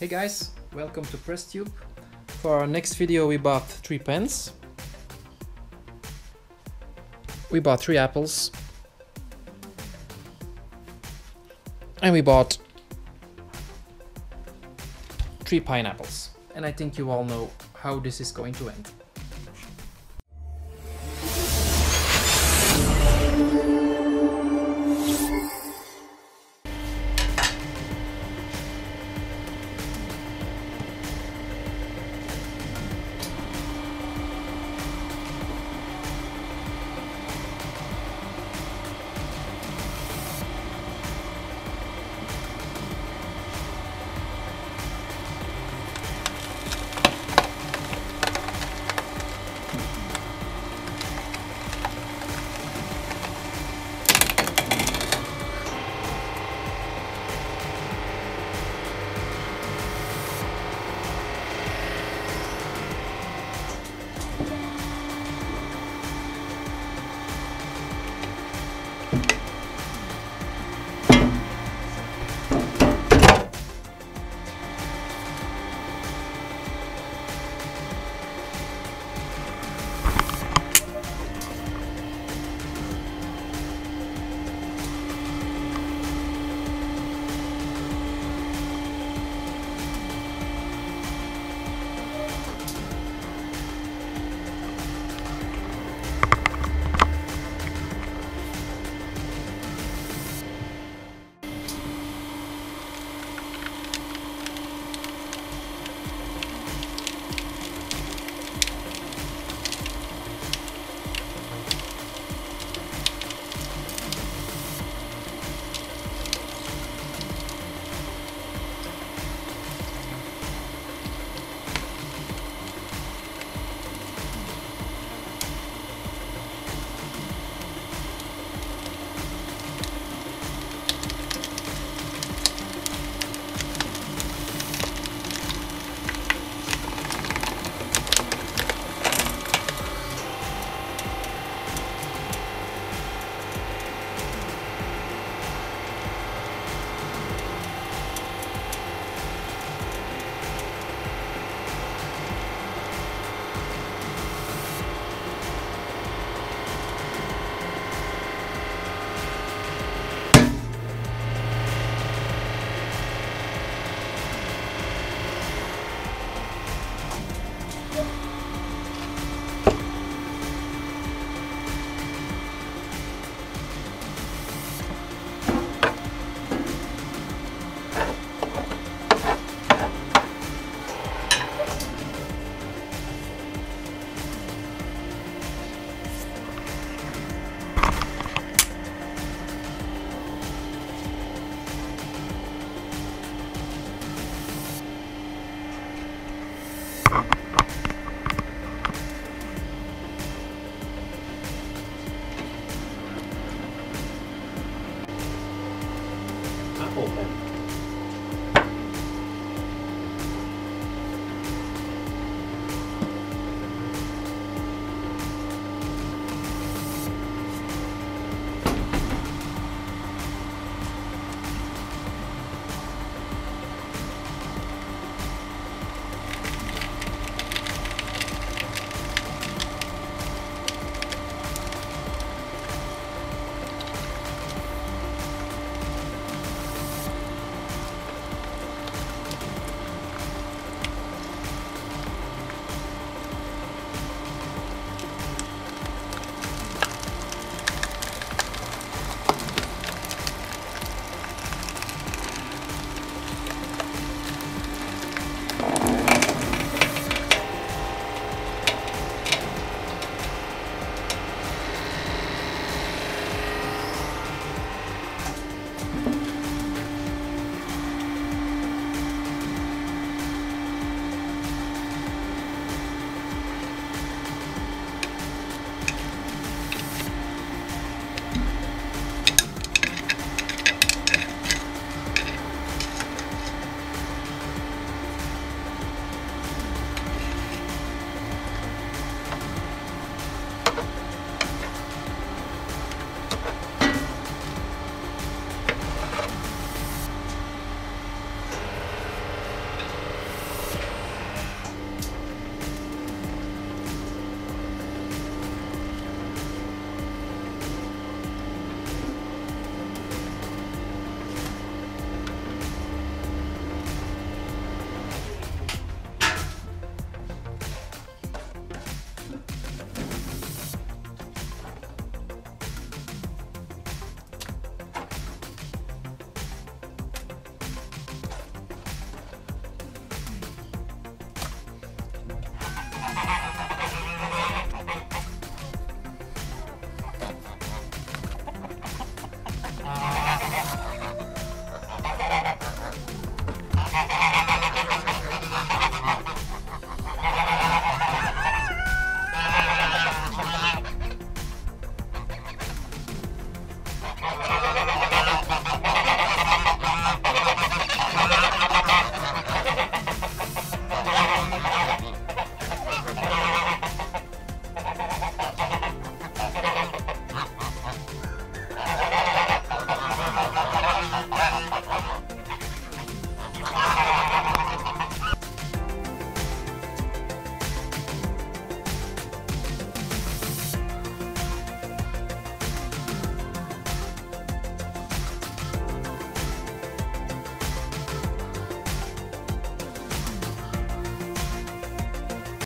Hey guys, welcome to PressTube. For our next video we bought three pens. We bought three apples. And we bought three pineapples. And I think you all know how this is going to end.